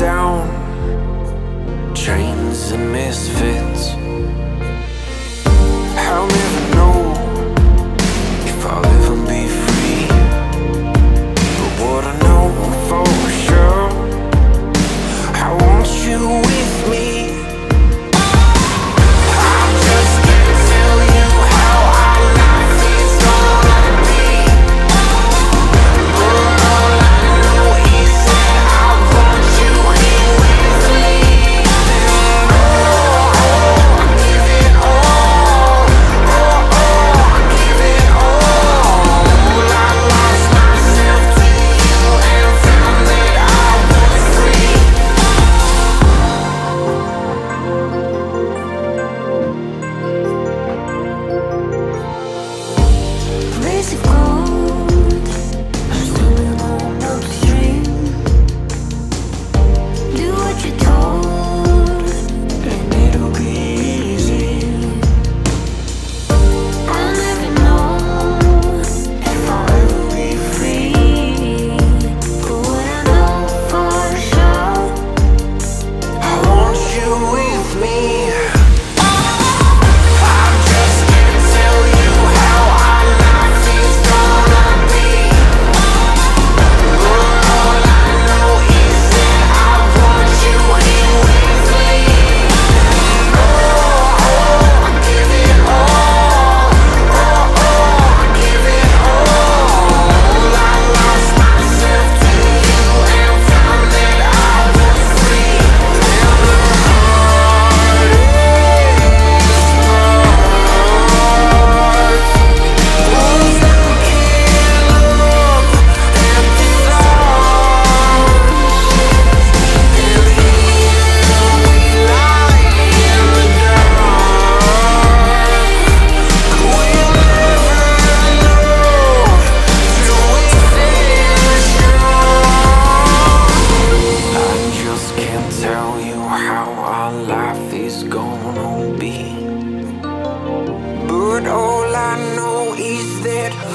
down. Trains and misfits.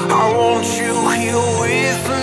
I want you here with me.